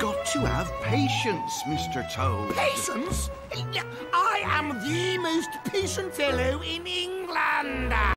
got to have patience, Mr. Toad. Patience? I am the most patient fellow in England.